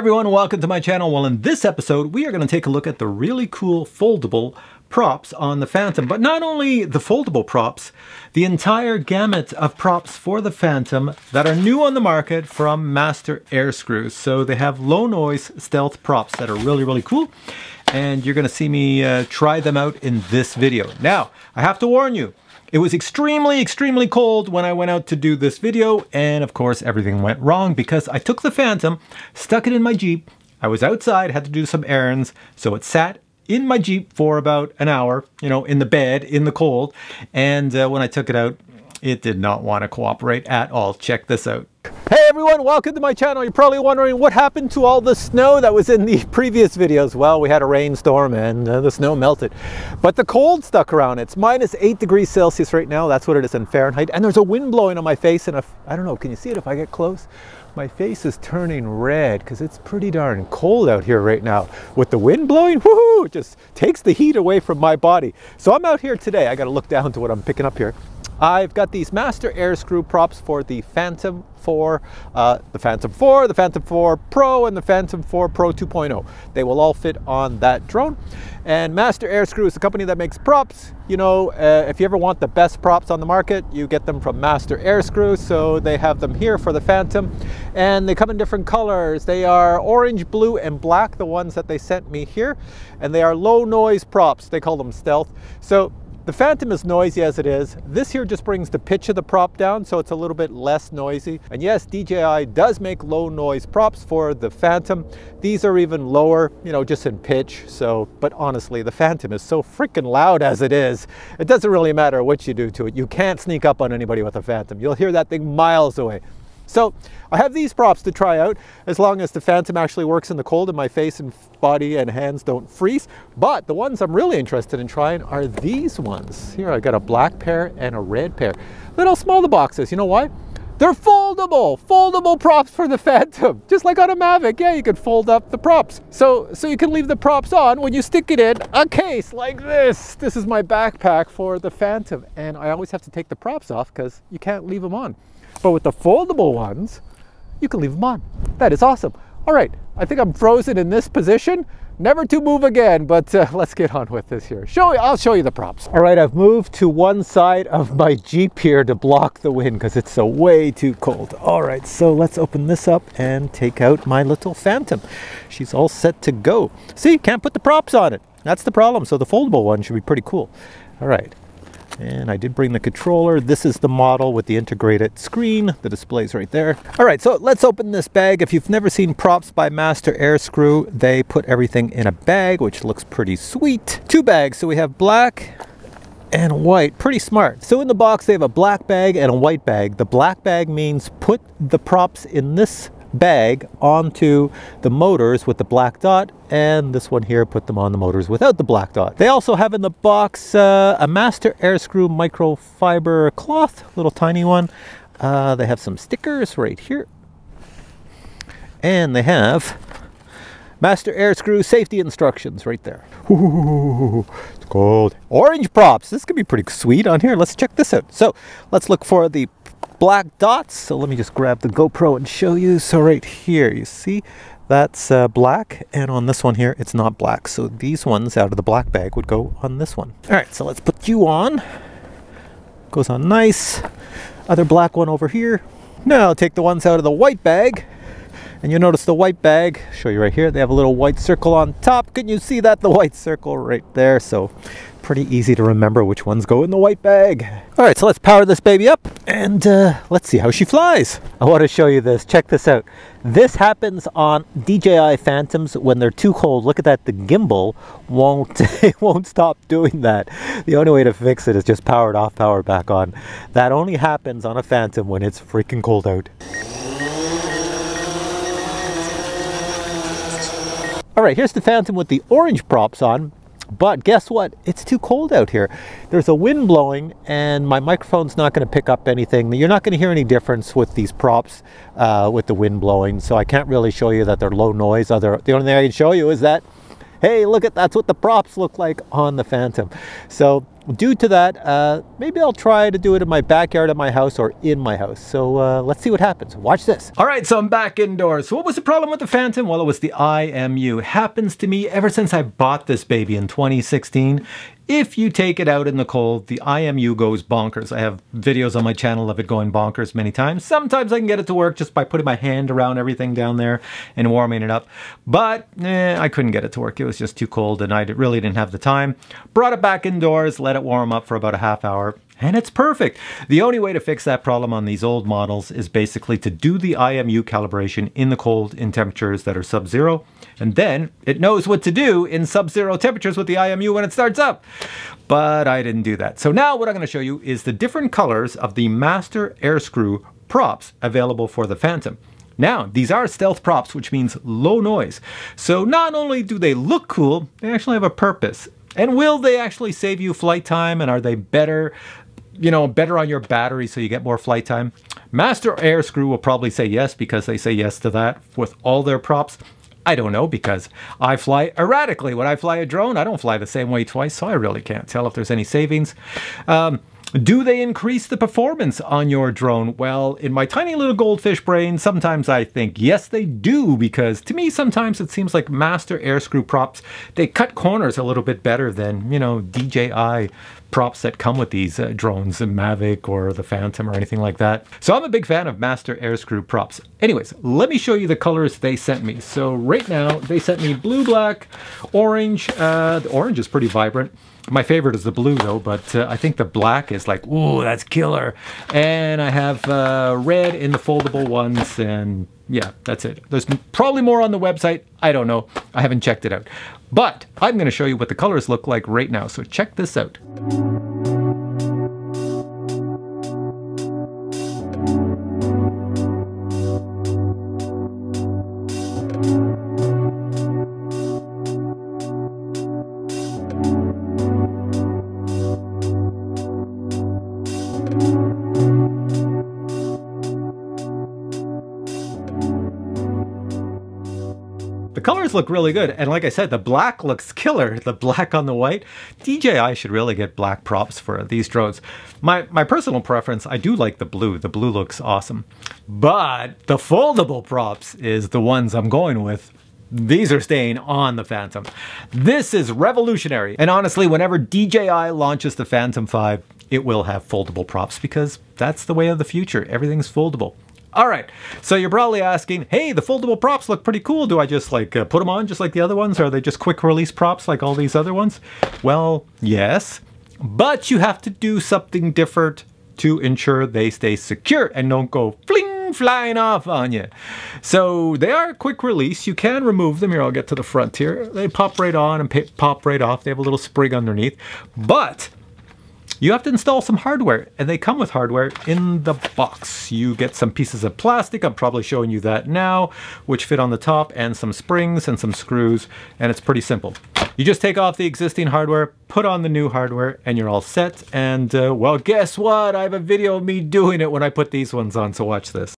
everyone, welcome to my channel. Well, in this episode, we are going to take a look at the really cool foldable props on the Phantom. But not only the foldable props, the entire gamut of props for the Phantom that are new on the market from Master Airscrews. So they have low noise stealth props that are really, really cool. And you're going to see me uh, try them out in this video. Now, I have to warn you, it was extremely, extremely cold when I went out to do this video, and of course everything went wrong because I took the Phantom, stuck it in my Jeep, I was outside, had to do some errands, so it sat in my Jeep for about an hour, you know, in the bed, in the cold, and uh, when I took it out, it did not want to cooperate at all. Check this out. Hey everyone, welcome to my channel. You're probably wondering what happened to all the snow that was in the previous videos. Well, we had a rainstorm and uh, the snow melted, but the cold stuck around. It's minus eight degrees Celsius right now. That's what it is in Fahrenheit. And there's a wind blowing on my face and I don't know, can you see it if I get close? My face is turning red because it's pretty darn cold out here right now. With the wind blowing, woohoo, it just takes the heat away from my body. So I'm out here today. I got to look down to what I'm picking up here. I've got these Master Airscrew props for the Phantom 4, uh, the Phantom 4, the Phantom 4 Pro, and the Phantom 4 Pro 2.0. They will all fit on that drone. And Master Airscrew is a company that makes props. You know, uh, if you ever want the best props on the market, you get them from Master Airscrew. So they have them here for the Phantom. And they come in different colors. They are orange, blue, and black, the ones that they sent me here. And they are low noise props. They call them stealth. So the Phantom is noisy as it is. This here just brings the pitch of the prop down so it's a little bit less noisy. And yes, DJI does make low noise props for the Phantom. These are even lower, you know, just in pitch. So, but honestly, the Phantom is so freaking loud as it is. It doesn't really matter what you do to it. You can't sneak up on anybody with a Phantom. You'll hear that thing miles away. So I have these props to try out as long as the Phantom actually works in the cold and my face and body and hands don't freeze. But the ones I'm really interested in trying are these ones. Here I got a black pair and a red pair. Little smaller boxes, you know why? They're foldable, foldable props for the Phantom. Just like on a Mavic, yeah, you can fold up the props. So, so you can leave the props on when you stick it in a case like this. This is my backpack for the Phantom. And I always have to take the props off because you can't leave them on. But with the foldable ones, you can leave them on. That is awesome. All right, I think I'm frozen in this position. Never to move again, but uh, let's get on with this here. Show I'll show you the props. All right, I've moved to one side of my Jeep here to block the wind because it's so way too cold. All right, so let's open this up and take out my little Phantom. She's all set to go. See, can't put the props on it. That's the problem. So the foldable one should be pretty cool. All right, and I did bring the controller. This is the model with the integrated screen. The display's right there. All right, so let's open this bag. If you've never seen props by Master Airscrew, they put everything in a bag, which looks pretty sweet. Two bags, so we have black and white. Pretty smart. So in the box, they have a black bag and a white bag. The black bag means put the props in this bag onto the motors with the black dot and this one here put them on the motors without the black dot. They also have in the box uh, a Master Airscrew microfiber cloth, little tiny one. Uh, they have some stickers right here. And they have Master Airscrew safety instructions right there. Ooh, it's cold. Orange props. This could be pretty sweet on here. Let's check this out. So let's look for the black dots. So let me just grab the GoPro and show you. So right here, you see, that's uh, black. And on this one here, it's not black. So these ones out of the black bag would go on this one. All right, so let's put you on. Goes on nice. Other black one over here. Now take the ones out of the white bag. And you'll notice the white bag, show you right here, they have a little white circle on top. Can you see that? The white circle right there. So pretty easy to remember which ones go in the white bag. All right, so let's power this baby up and uh, let's see how she flies. I want to show you this. Check this out. This happens on DJI Phantoms when they're too cold. Look at that. The gimbal won't, won't stop doing that. The only way to fix it is just power it off, power it back on. That only happens on a Phantom when it's freaking cold out. All right, here's the Phantom with the orange props on. But guess what? It's too cold out here. There's a wind blowing and my microphone's not going to pick up anything. You're not going to hear any difference with these props uh, with the wind blowing. So I can't really show you that they're low noise. Other, the only thing I can show you is that, hey, look at that's what the props look like on the Phantom. So due to that, uh, maybe I'll try to do it in my backyard at my house or in my house. So uh, let's see what happens. Watch this. All right, so I'm back indoors. So what was the problem with the Phantom? Well, it was the IMU. Happens to me ever since I bought this baby in 2016. If you take it out in the cold, the IMU goes bonkers. I have videos on my channel of it going bonkers many times. Sometimes I can get it to work just by putting my hand around everything down there and warming it up. But eh, I couldn't get it to work. It was just too cold and I really didn't have the time. Brought it back indoors, let it warm up for about a half hour and it's perfect. The only way to fix that problem on these old models is basically to do the IMU calibration in the cold in temperatures that are sub-zero, and then it knows what to do in sub-zero temperatures with the IMU when it starts up. But I didn't do that. So now what I'm going to show you is the different colors of the Master Airscrew props available for the Phantom. Now, these are stealth props, which means low noise. So not only do they look cool, they actually have a purpose. And will they actually save you flight time and are they better you know, better on your battery so you get more flight time? Master Airscrew will probably say yes because they say yes to that with all their props. I don't know because I fly erratically. When I fly a drone, I don't fly the same way twice, so I really can't tell if there's any savings. Um, do they increase the performance on your drone? Well, in my tiny little goldfish brain, sometimes I think yes, they do, because to me, sometimes it seems like Master Airscrew props, they cut corners a little bit better than, you know, DJI props that come with these uh, drones, the Mavic or the Phantom or anything like that. So I'm a big fan of Master Airscrew props. Anyways, let me show you the colors they sent me. So right now they sent me blue, black, orange. Uh, the orange is pretty vibrant. My favorite is the blue though, but uh, I think the black is like, ooh, that's killer. And I have uh, red in the foldable ones and yeah, that's it. There's probably more on the website. I don't know. I haven't checked it out. But I'm going to show you what the colors look like right now. So check this out. The colors look really good, and like I said, the black looks killer. The black on the white. DJI should really get black props for these drones. My, my personal preference, I do like the blue. The blue looks awesome. But the foldable props is the ones I'm going with. These are staying on the Phantom. This is revolutionary. And honestly, whenever DJI launches the Phantom 5, it will have foldable props because that's the way of the future. Everything's foldable. All right, so you're probably asking, hey, the foldable props look pretty cool. Do I just like uh, put them on just like the other ones? Or are they just quick release props like all these other ones? Well, yes, but you have to do something different to ensure they stay secure and don't go fling flying off on you. So they are quick release. You can remove them. Here, I'll get to the front here. They pop right on and pop right off. They have a little spring underneath, but you have to install some hardware, and they come with hardware in the box. You get some pieces of plastic, I'm probably showing you that now, which fit on the top, and some springs and some screws, and it's pretty simple. You just take off the existing hardware, put on the new hardware, and you're all set. And, uh, well, guess what? I have a video of me doing it when I put these ones on, so watch this.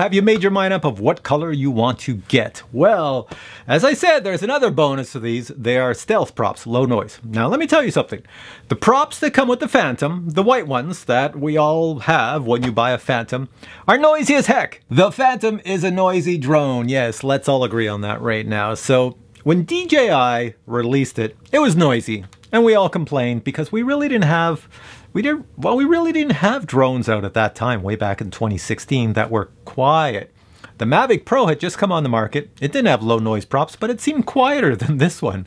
Have you made your mind up of what color you want to get? Well, as I said, there's another bonus to these. They are stealth props, low noise. Now, let me tell you something. The props that come with the Phantom, the white ones that we all have when you buy a Phantom, are noisy as heck. The Phantom is a noisy drone. Yes, let's all agree on that right now. So, when DJI released it, it was noisy. And we all complained because we really didn't have we did well we really didn't have drones out at that time way back in 2016 that were quiet the Mavic Pro had just come on the market. It didn't have low noise props, but it seemed quieter than this one.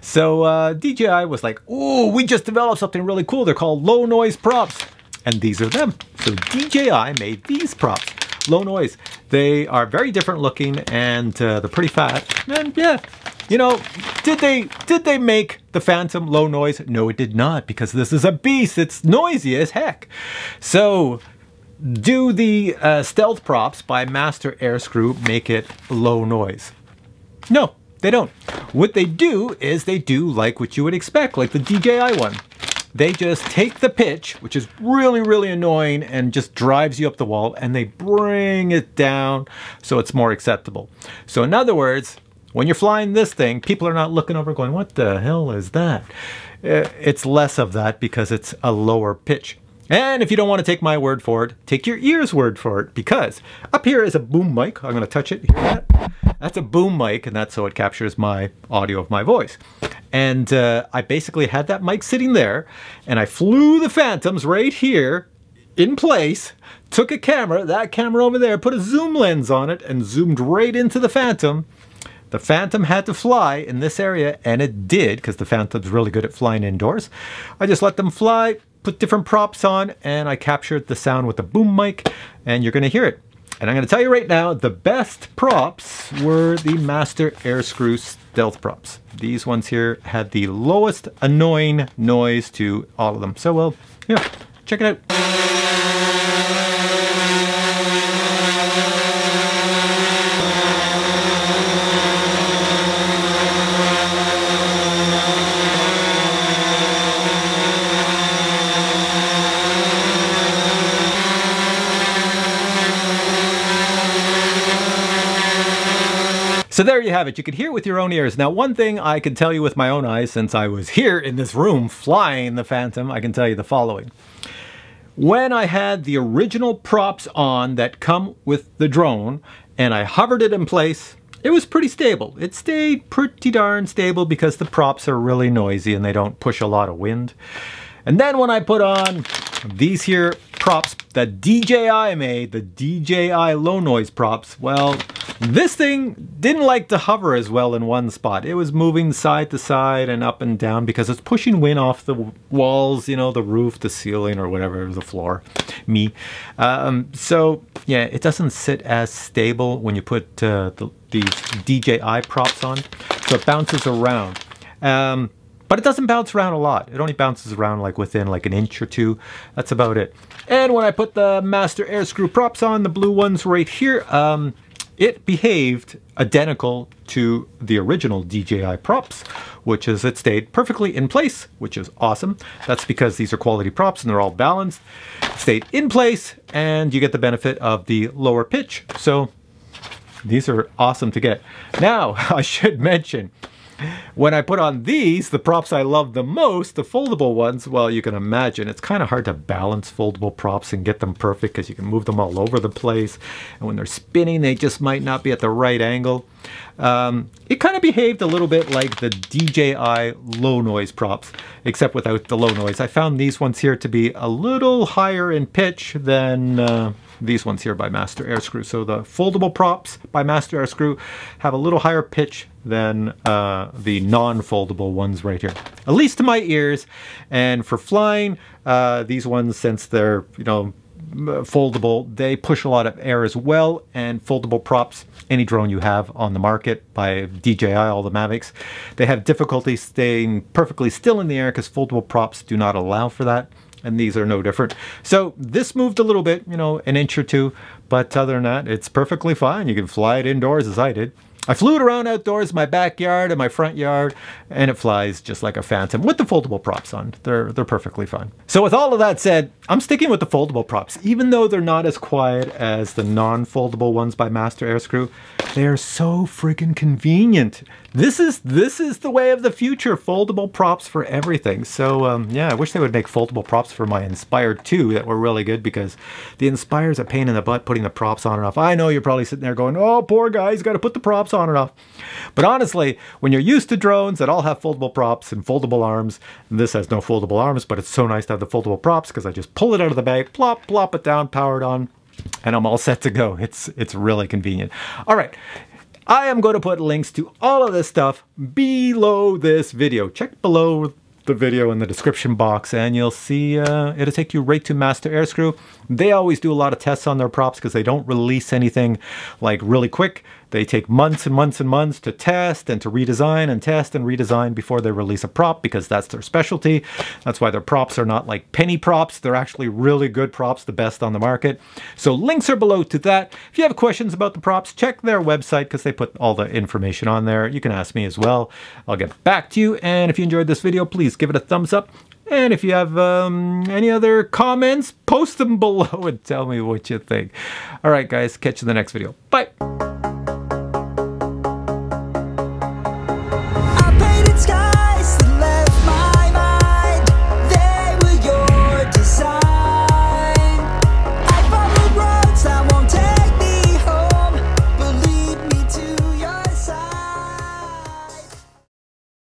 So uh, DJI was like, oh, we just developed something really cool. They're called low noise props. And these are them. So DJI made these props. low noise. They are very different looking and uh, they're pretty fat. And yeah, you know, did they did they make the Phantom low noise? No, it did not because this is a beast. It's noisy as heck. So do the uh, stealth props by Master Airscrew make it low noise? No, they don't. What they do is they do like what you would expect, like the DJI one. They just take the pitch, which is really, really annoying and just drives you up the wall, and they bring it down so it's more acceptable. So in other words, when you're flying this thing, people are not looking over going, what the hell is that? Uh, it's less of that because it's a lower pitch. And if you don't want to take my word for it, take your ear's word for it because up here is a boom mic. I'm going to touch it. Hear that? That's a boom mic, and that's so it captures my audio of my voice. And uh, I basically had that mic sitting there, and I flew the Phantoms right here in place, took a camera, that camera over there, put a zoom lens on it, and zoomed right into the Phantom. The Phantom had to fly in this area, and it did, because the Phantom's really good at flying indoors. I just let them fly, put different props on and I captured the sound with the boom mic and you're going to hear it. And I'm going to tell you right now, the best props were the Master Airscrew Stealth props. These ones here had the lowest annoying noise to all of them. So, well, yeah, check it out. So there you have it. You could hear it with your own ears. Now, one thing I can tell you with my own eyes, since I was here in this room flying the Phantom, I can tell you the following. When I had the original props on that come with the drone, and I hovered it in place, it was pretty stable. It stayed pretty darn stable because the props are really noisy and they don't push a lot of wind. And then when I put on these here props that DJI made, the DJI low noise props, well, this thing didn't like to hover as well in one spot. It was moving side to side and up and down because it's pushing wind off the walls, you know, the roof, the ceiling, or whatever, the floor, me. Um, so, yeah, it doesn't sit as stable when you put uh, the, these DJI props on. So it bounces around. Um, but it doesn't bounce around a lot. It only bounces around like within like an inch or two. That's about it. And when I put the Master Airscrew props on, the blue ones right here, um, it behaved identical to the original DJI props, which is it stayed perfectly in place, which is awesome. That's because these are quality props and they're all balanced. It stayed in place and you get the benefit of the lower pitch. So these are awesome to get. Now, I should mention, when I put on these, the props I love the most, the foldable ones, well, you can imagine it's kind of hard to balance foldable props and get them perfect because you can move them all over the place. And when they're spinning, they just might not be at the right angle. Um, it kind of behaved a little bit like the DJI low noise props, except without the low noise. I found these ones here to be a little higher in pitch than uh, these ones here by Master Airscrew. So the foldable props by Master Airscrew have a little higher pitch than uh, the non-foldable ones right here. At least to my ears. And for flying, uh, these ones, since they're, you know, foldable, they push a lot of air as well. And foldable props, any drone you have on the market by DJI, all the Mavics, they have difficulty staying perfectly still in the air because foldable props do not allow for that and these are no different. So this moved a little bit, you know, an inch or two, but other than that, it's perfectly fine. You can fly it indoors as I did. I flew it around outdoors, in my backyard and my front yard, and it flies just like a Phantom with the foldable props on. They're, they're perfectly fine. So with all of that said, I'm sticking with the foldable props. Even though they're not as quiet as the non-foldable ones by Master Airscrew, they're so freaking convenient. This is this is the way of the future. Foldable props for everything. So um, yeah, I wish they would make foldable props for my Inspire 2 that were really good because the Inspire is a pain in the butt putting the props on and off. I know you're probably sitting there going, oh, poor guy, he's got to put the props on and off. But honestly, when you're used to drones that all have foldable props and foldable arms, and this has no foldable arms, but it's so nice to have the foldable props because I just pull it out of the bag, plop, plop it down, power it on, and I'm all set to go. It's, it's really convenient. All right. I am going to put links to all of this stuff below this video. Check below the video in the description box and you'll see uh, it'll take you right to Master Airscrew. They always do a lot of tests on their props because they don't release anything like really quick. They take months and months and months to test and to redesign and test and redesign before they release a prop because that's their specialty. That's why their props are not like penny props. They're actually really good props, the best on the market. So links are below to that. If you have questions about the props, check their website because they put all the information on there. You can ask me as well. I'll get back to you. And if you enjoyed this video, please give it a thumbs up. And if you have um, any other comments, post them below and tell me what you think. All right, guys, catch you in the next video. Bye.